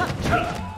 Ha!